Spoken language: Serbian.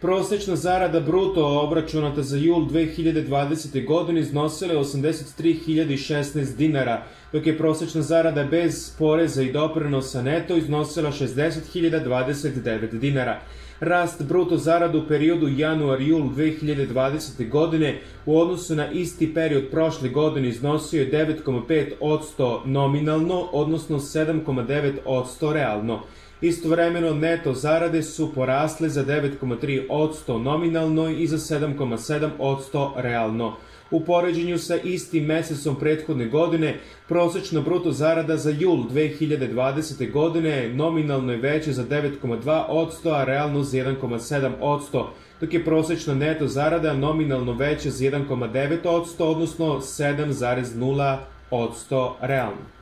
Prosečna zarada bruto obračunata za jul 2020. godine iznosila je 83.016 dinara, dok je prosečna zarada bez poreza i doprinosa neto iznosila 60.029 dinara. Rast bruto zarada u periodu januar-jul 2020. godine u odnosu na isti period prošle godine iznosio je 9,5% nominalno, odnosno 7,9% realno. Istovremeno neto zarade su porasle za 9,3% nominalno i za 7,7% realno. U poređenju sa istim mesecom prethodne godine, prosečna bruto zarada za jul 2020. godine nominalno je veća za 9,2%, a realno za 1,7%, dok je prosečna neto zarada nominalno veća za 1,9%, odnosno 7,0% realno.